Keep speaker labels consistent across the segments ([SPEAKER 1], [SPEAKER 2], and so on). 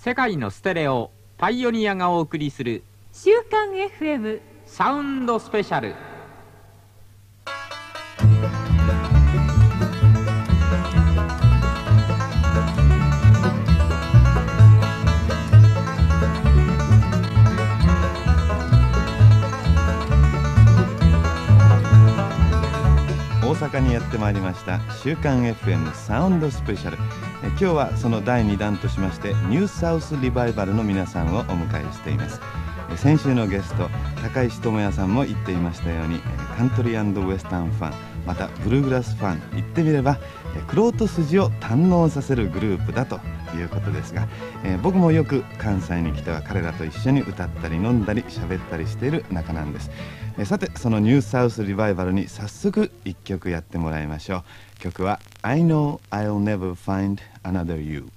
[SPEAKER 1] 世界のステレオパイオニアがお送りする
[SPEAKER 2] 週刊 FM
[SPEAKER 1] サウンドスペシャル
[SPEAKER 3] 阪にやってまいりました週刊 FM サウンドスペシャル。え今日はその第2弾としましてニューサウスリバイバルの皆さんをお迎えしています。え先週のゲスト高石智也さんも言っていましたようにえカントリーウエスタンファン。またブルーグラスファン言ってみればえクロート筋を堪能させるグループだということですが、えー僕もよく関西に来ては彼らと一緒に歌ったり飲んだり喋ったりしている仲なんです、えーさてそのニューサウスリバイバルに早速1曲やってもらいましょう。曲は「I know I'll never find another you」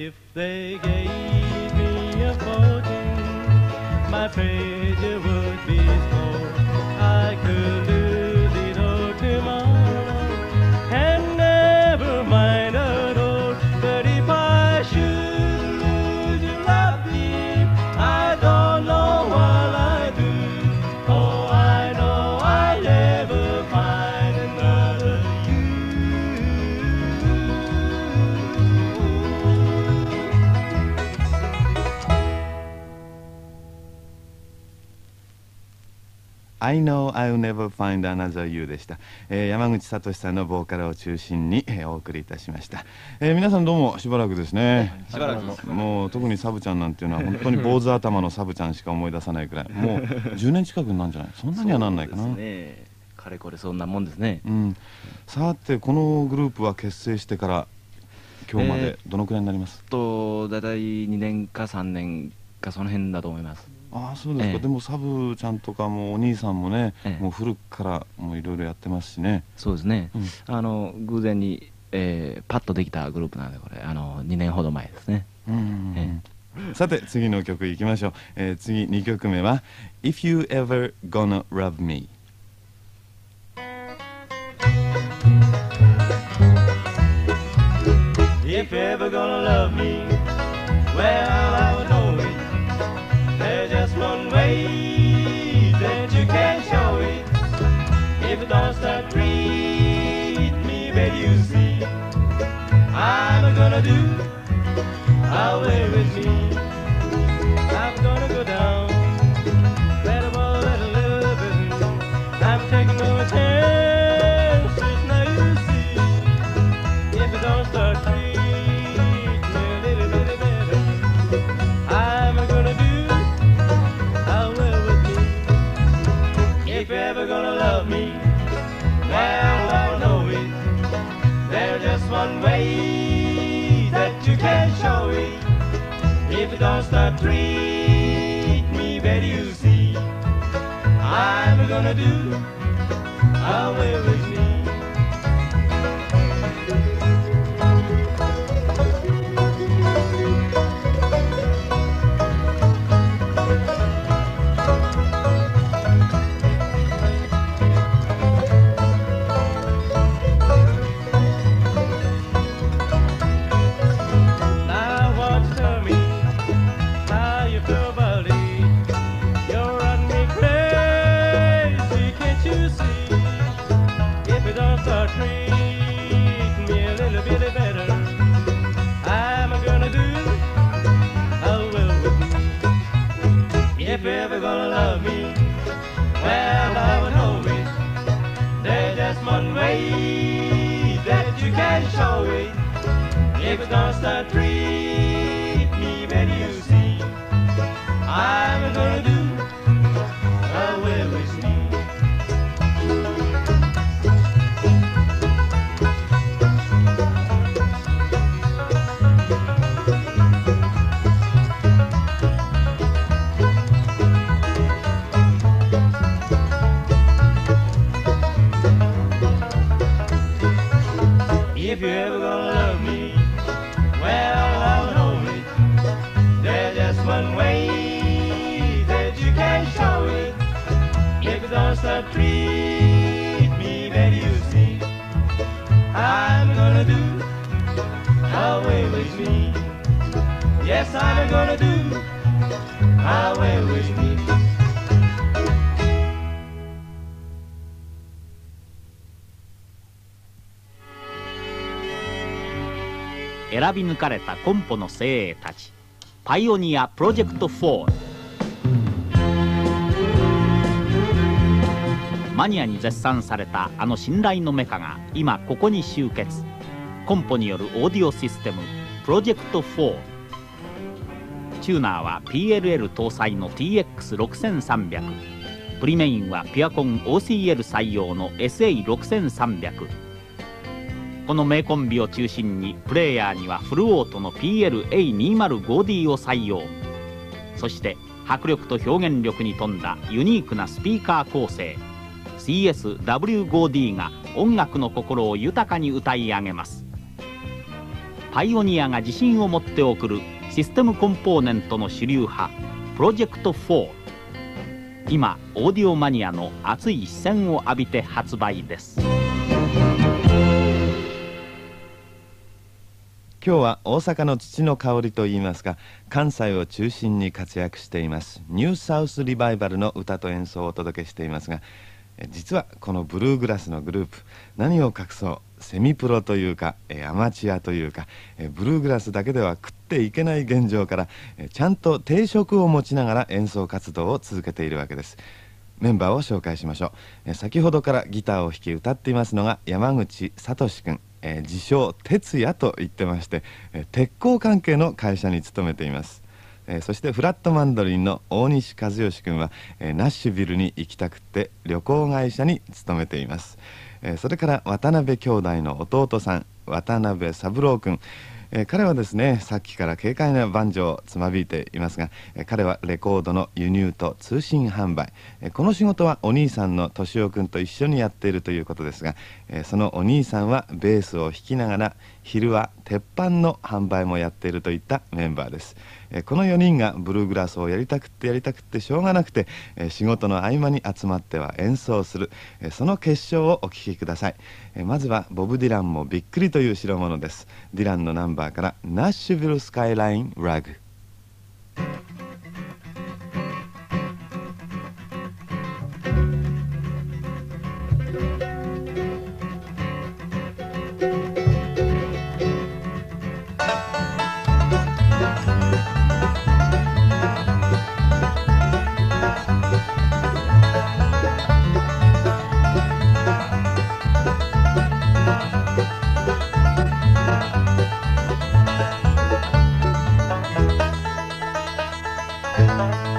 [SPEAKER 4] If they gave me a fortune, my pleasure would be small. I could I know
[SPEAKER 3] I'll never find another you でした、えー山口聡さんのボーカルを中心に、えーお送りいたしました、えー皆さんどうもしばらくですね。
[SPEAKER 5] しばらく
[SPEAKER 3] もう特にサブちゃんなんていうのは本当に坊主頭のサブちゃんしか思い出さないくらい。もう10年近くになるんじゃない？そんなにはなんないかな。
[SPEAKER 5] ね。かれこれそんなもんですね。
[SPEAKER 3] うん、さてこのグループは結成してから今日ま
[SPEAKER 5] え
[SPEAKER 3] でどのくらいになります、
[SPEAKER 5] と大体2年か3年かその辺だと思います
[SPEAKER 3] ああそうですか、
[SPEAKER 5] ええ。
[SPEAKER 3] でもサブちゃんとかもお兄さんもね、
[SPEAKER 5] ええ。
[SPEAKER 3] もう古くからもういろいろやってますしね、
[SPEAKER 5] そうですね、
[SPEAKER 3] うん。
[SPEAKER 5] あの偶然に、えーパッとできたグループなんでこれあの2年ほど前ですね。
[SPEAKER 3] うんさて次の曲いきましょう、えー次2曲目は「If You Ever Gonna Love Me」
[SPEAKER 4] If you're ever gonna love me, well, gonna do away with me. If don't start treat me better, you see, I'm gonna do away with
[SPEAKER 1] び抜かれたコンポの精鋭たち。パイオニアプロジェクト4マニアに絶賛されたあの信頼のメカが今ここに集結。コンポによるオーディオシステムプロジェクト4チューナーは PLL 搭載の TX6300 プリメインはピュアコン OCL 採用の SA6300 この名コンビを中心にプレイヤーにはフルオートの PLA205D を採用。そして迫力と表現力に富んだユニークなスピーカー構成。CSW5D が音楽の心を豊かに歌い上げます。パイオニアが自信を持って送るシステムコンポーネントの主流派プロジェクト4今オーディオマニアの熱い視線を浴びて発売です。
[SPEAKER 3] 今日は大阪の土の香りといいますか関西を中心に活躍していますニューサウスリバイバルの歌と演奏をお届けしていますがえ実はこのブルーグラスのグループ何を隠そうセミプロというかえアマチュアというかえブルーグラスだけでは食っていけない現状からえちゃんと定職を持ちながら演奏活動を続けているわけです。メンバーを紹介しましょう。え先ほどからギターを弾き歌っていますのが山口聡君。えー自称鉄也と言ってまして、えー鉄鋼関係の会社に勤めています、えーそしてフラットマンドリンの大西和義君は、えナッシュビルに行きたくて旅行会社に勤めています、えそれから渡辺兄弟の弟さん渡辺三郎君。えー彼はですねさっきから軽快なバンジョをつまびいていますが、えー彼はレコードの輸入と通信販売、えーこの仕事はお兄さんの敏夫君と一緒にやっているということですが、えそのお兄さんはベースを弾きながら昼は鉄板の販売もやっているといったメンバーです、えこの4人がブルーグラスをやりたくってやりたくってしょうがなくて、え仕事の合間に集まっては演奏する、えその結晶をお聴きください、えまずはボブ・ディランもびっくりという代物です。ディランのナンバーからナッシュビルスカイラインラグ。ブ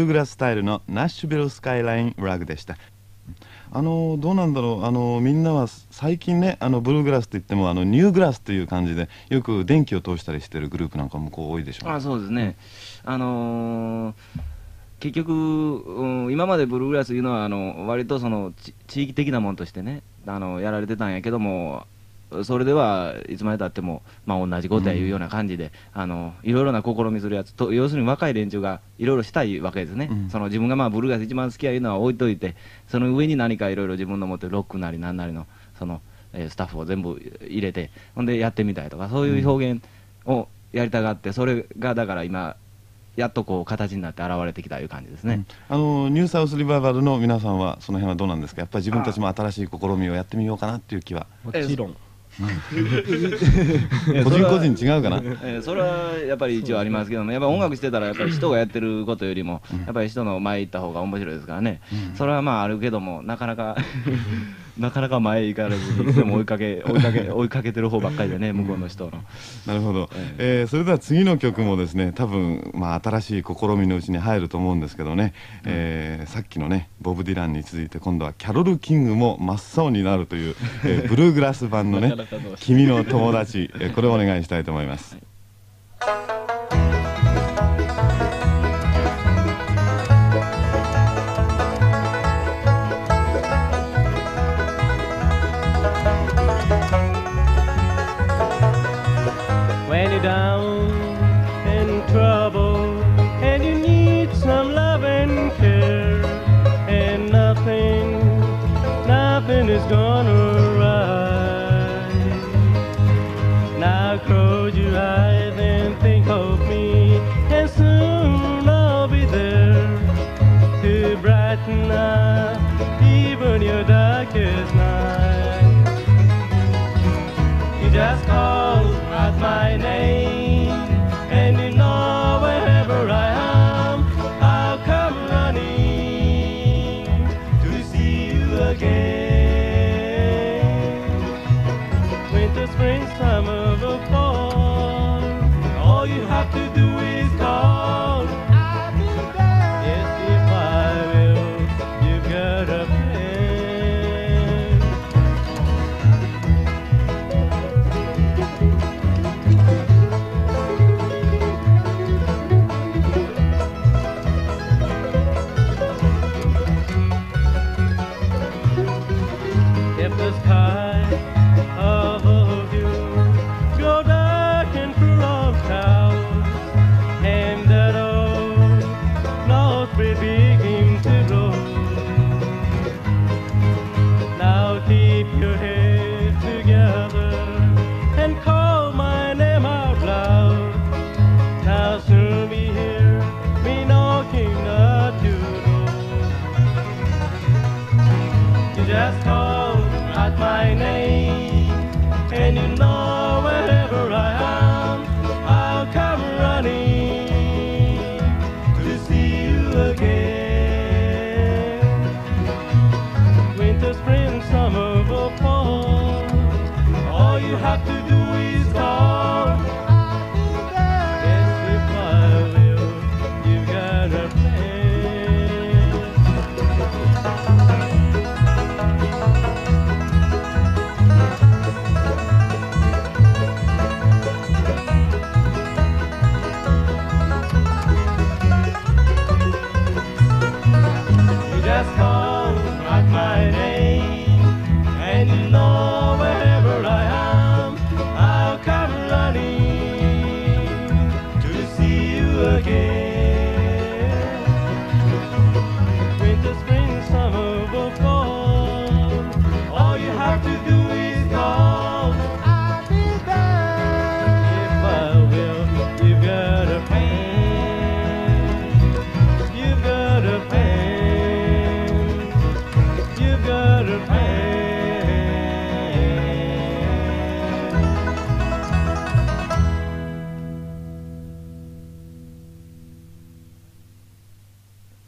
[SPEAKER 3] ルーグラススタイルのナッシュビルスカイラインラグでした。あのどうなんだろう。あのみんなは最近ねあのブルーグラスといってもあのニューグラスという感じでよく電気を通したりしてるグループなんか向こう多いでしょう
[SPEAKER 5] あそうですね、あのー結局、うん今までブルーグラスというのはあの割とその地域的なものとしてねあのやられてたんやけどもそれではいつまでたっても、まあ、同じことやいうような感じで、あのいろいろな試みするやつと要するに若い連中がいろいろしたいわけですね、
[SPEAKER 3] うん。
[SPEAKER 5] その自分がまあブルーグラス一番好きやいうのは置いといてその上に何かいろいろ自分の持ってるロックなりなんなりのその、えースタッフを全部入れてほんでやってみたいとかそういう表現をやりたがってそれがだから今やっとこう形になって現れてきたいう感じですね。
[SPEAKER 3] あのニューサウスリバイバルの皆さんはその辺はどうなんですか？やっぱり自分たちも新しい試みをやってみようかなっていう気は。
[SPEAKER 6] もちろん
[SPEAKER 3] 個人個人違うかな。
[SPEAKER 5] えーそれはやっぱり一応ありますけども、やっぱ音楽してたら、やっぱり人がやってることよりも、やっぱり人の前行った方が面白いですからね、それはまああるけども、なかなかなかなか前行かれずにいつでも追いかけ 追いかけ追いかけてる方ばっかりでね向こうの人の。
[SPEAKER 3] なるほど、
[SPEAKER 5] え
[SPEAKER 3] え。ーそれでは次の曲もですね多分、まあ、新しい試みのうちに入ると思うんですけどね、えーさっきのねボブ・ディランに続いて今度はキャロル・キングも真っ青になるという、えー ブルーグラス版のね
[SPEAKER 5] なかなかどう「し
[SPEAKER 3] 君の友達」えーこれをお願いしたいと思います。
[SPEAKER 4] when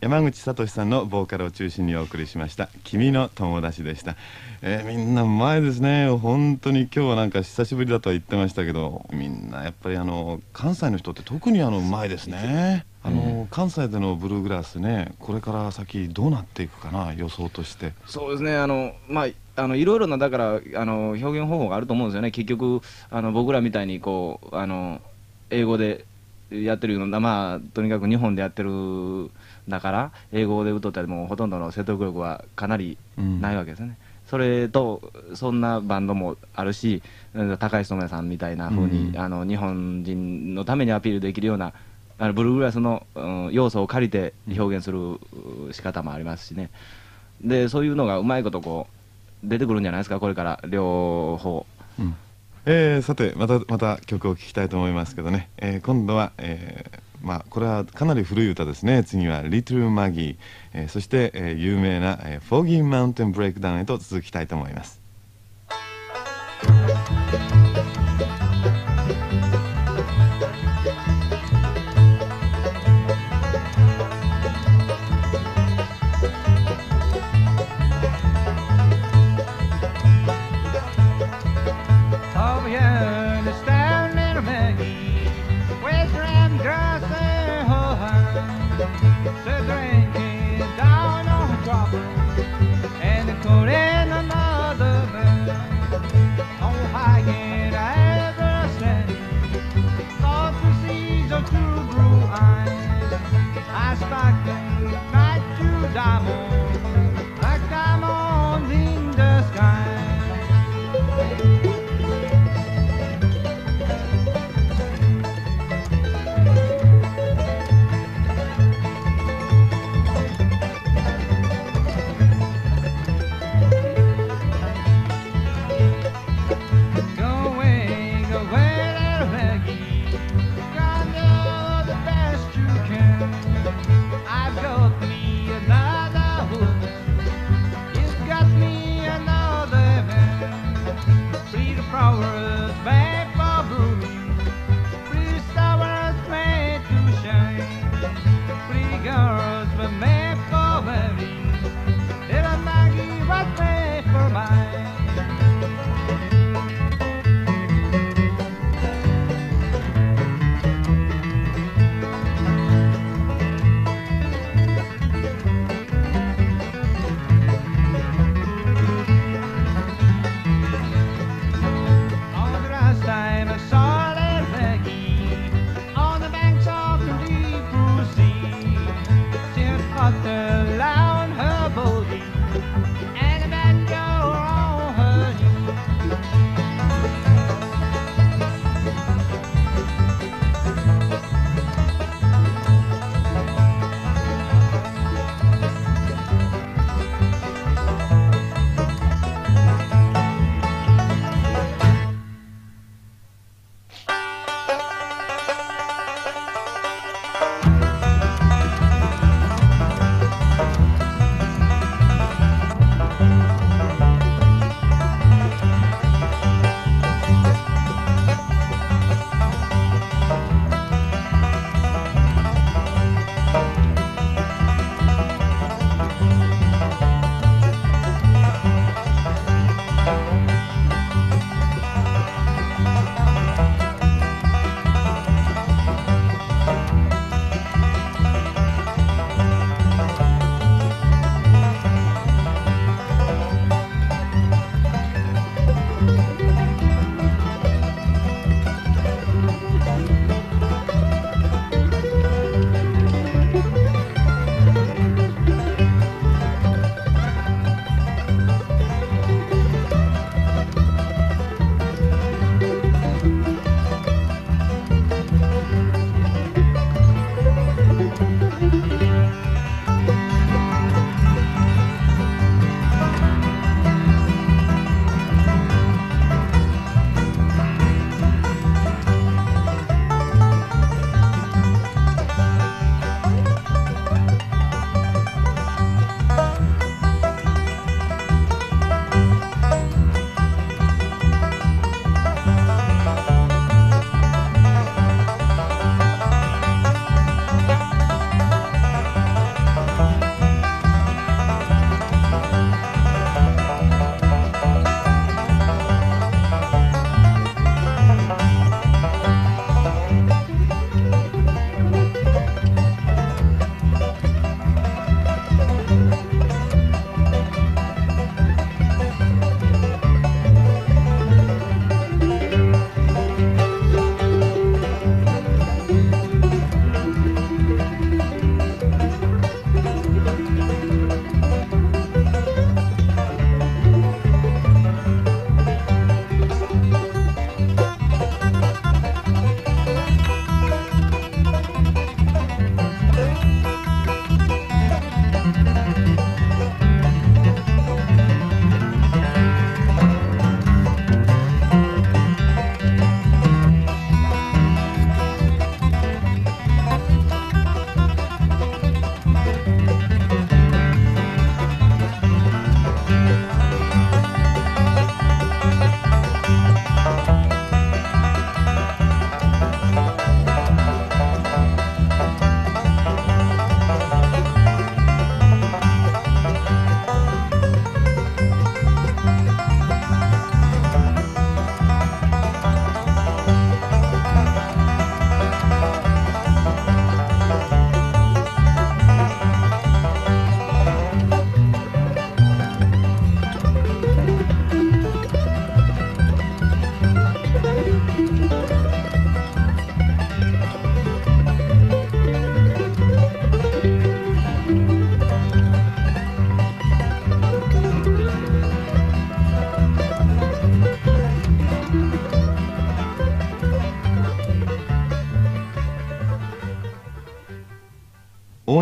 [SPEAKER 3] 山口聡さんのボーカルを中心にお送りしました「君の友達」でした、えーみんなうまいですね。本当に今日はなんか久しぶりだとは言ってましたけどみんなやっぱりあの関西の人って特にあのうまいですね。あの、関西でのブルーグラスねこれから先どうなっていくかな予想として。
[SPEAKER 5] そうですね。あのまああのいろいろなだからあの表現方法があると思うんですよね。結局あの僕らみたいにこうあの英語でやってるようなまあとにかく日本でやってるだから英語で歌ったりもほとんどの説得力はかなりないわけですよね、それとそんなバンドもあるしうん高橋智也さんみたいな風に、
[SPEAKER 3] うん。
[SPEAKER 5] あの日本人のためにアピールできるようなあのブルーグラスの、うん要素を借りて表現するう仕方もありますしね。でそういうのがうまいことこう出てくるんじゃないですかこれから両方。
[SPEAKER 3] うん。えーさてまたまた曲を聴きたいと思いますけどね、えー今度は、えーまあ、これはかなり古い歌ですね次は「リトル・マギー」えー、そして、えー、有名な「フォーギー・マウンテン・ブレイクダウン」へと続きたいと思います。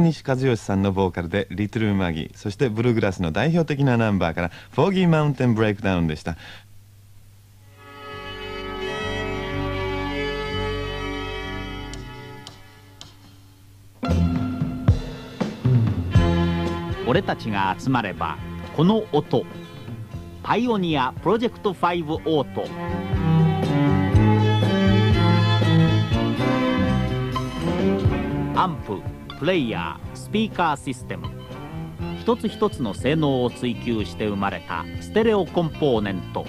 [SPEAKER 3] 大西和義さんのボーカルで「リトルマギー」そしてブルーグラスの代表的なナンバーから「フォーギーマウンテンブレイクダウン」でした。
[SPEAKER 1] 俺たちが集まればこの音パイオニアプロジェクト5オートアンププレイヤースピーカーシステム。一つ一つの性能を追求して生まれたステレオコンポーネント。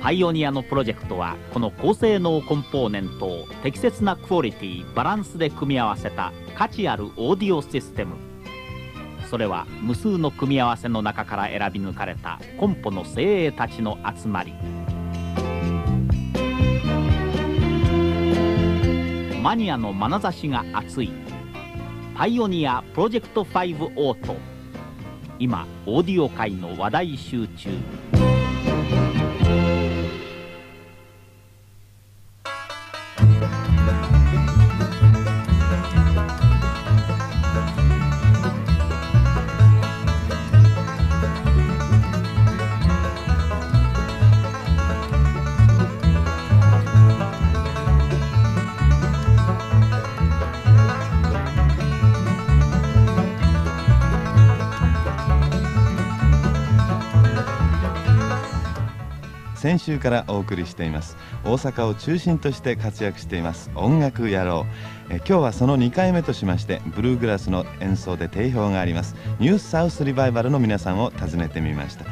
[SPEAKER 1] パイオニアのプロジェクトはこの高性能コンポーネントを適切なクオリティバランスで組み合わせた価値あるオーディオシステム。それは無数の組み合わせの中から選び抜かれたコンポの精鋭たちの集まり。マニアの眼差しが熱い。パイオニアプロジェクト5オート今オーディオ界の話題集中。
[SPEAKER 3] 先週からお送りしています。大阪を中心として活躍しています。音楽野郎。え今日はその2回目としましてブルーグラスの演奏で定評があります。ニュースサウスリバイバルの皆さんを訪ねてみました。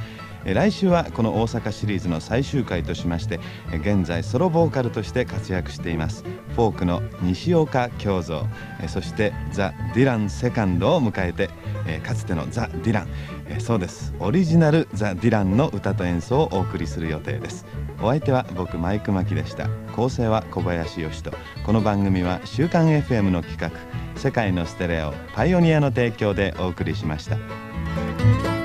[SPEAKER 3] え来週はこの大阪シリーズの最終回としましてえ現在ソロボーカルとして活躍しています。フォークの西岡京三えそしてザ・ディランセカンドを迎えてえかつてのザ・ディラン。えそうです。オリジナルザ・ディランの歌と演奏をお送りする予定です。お相手は僕マイク・マキでした。構成は小林義人。この番組は週刊 FM の企画世界のステレオパイオニアの提供でお送りしました。